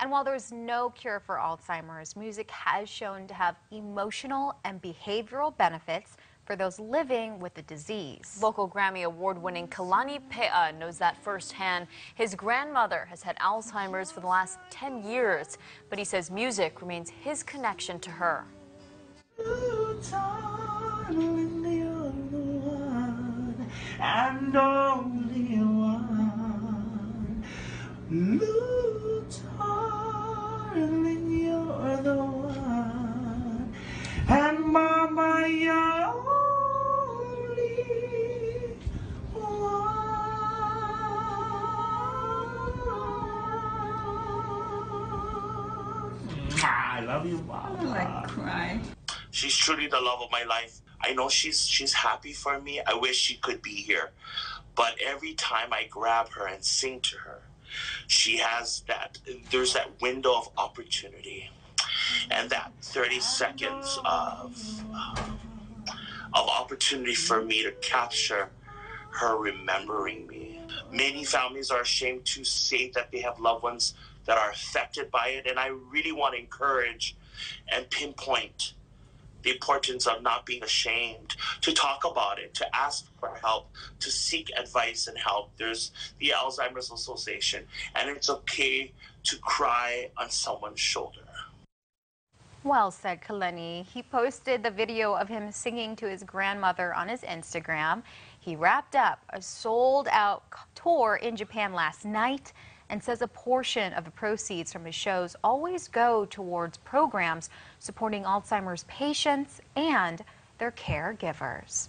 And while there's no cure for Alzheimer's, music has shown to have emotional and behavioral benefits for those living with the disease. Local Grammy Award winning Kalani Pe'a knows that firsthand. His grandmother has had Alzheimer's for the last 10 years, but he says music remains his connection to her. and only one. Ooh, darling, you're the one. And mama, you're only one. I love you, mama. I like cry. She's truly the love of my life. I know she's she's happy for me. I wish she could be here. But every time I grab her and sing to her, she has that there's that window of opportunity and that 30 seconds of um, of opportunity for me to capture her remembering me. Many families are ashamed to say that they have loved ones that are affected by it and I really want to encourage and pinpoint the importance of not being ashamed to talk about it, to ask for help, to seek advice and help. There's the Alzheimer's Association, and it's okay to cry on someone's shoulder. Well said, Kalani. He posted the video of him singing to his grandmother on his Instagram. He wrapped up a sold out tour in Japan last night and says a portion of the proceeds from his shows always go towards programs supporting Alzheimer's patients and their caregivers.